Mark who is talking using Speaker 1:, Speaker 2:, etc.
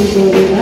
Speaker 1: 其实我觉